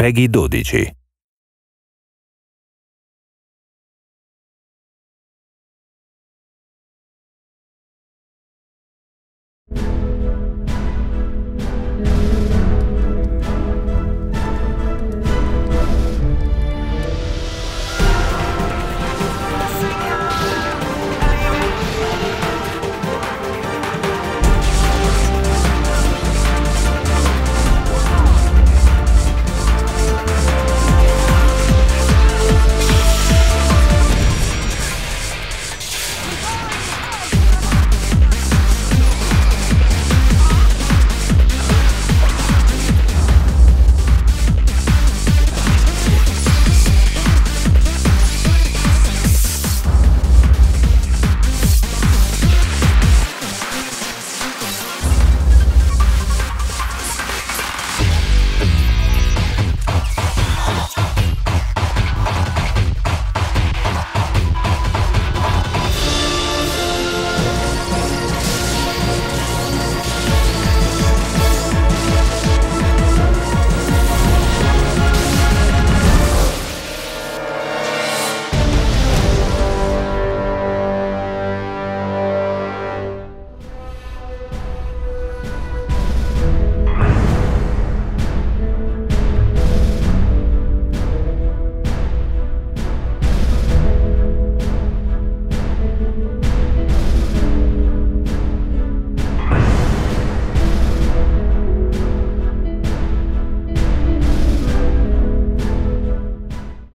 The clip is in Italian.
Peggy 12.